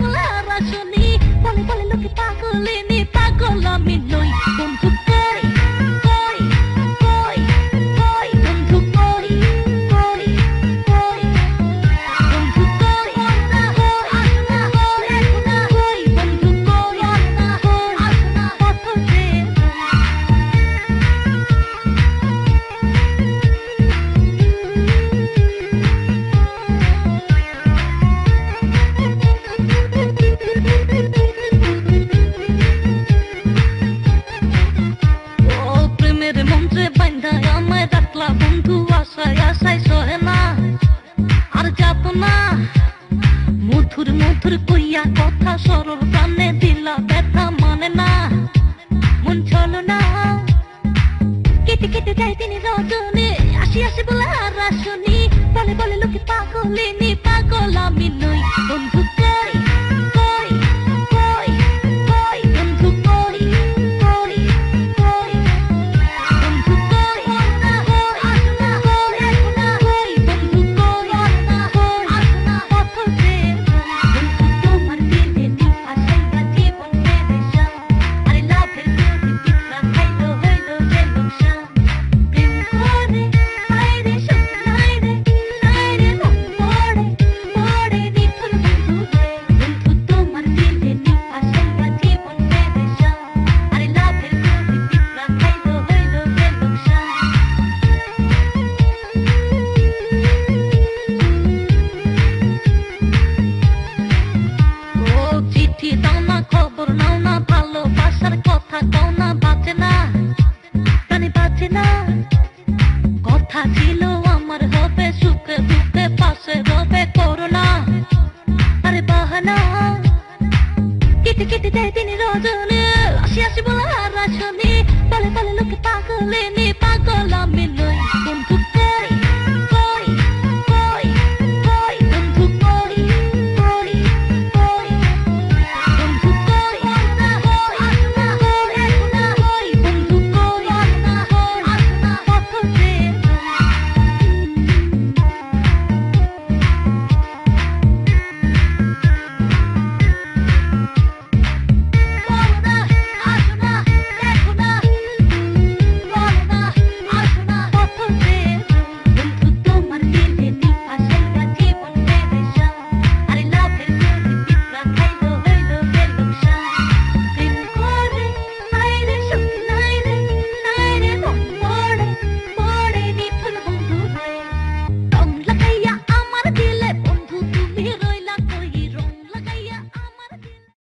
বলে বলে লোকে পাগলে আপনা মধুর মধুর কইয়া কথা সরল প্রাণে দিল ব্যথা মানে না। মন চল না। কেটে কেটে যায় তিনি রজনী। আসি আসি বলে আর আসুনি। বলে বলে লোকে পাগলিনি পাগল আমি না। কথা ছিল আমার সুখে পাশে আরে বাহানা। কেটে কেটে দেয় তিনি রজনে। আসি আসি বলে আর আসনি বলে বলে লোকে পাগলে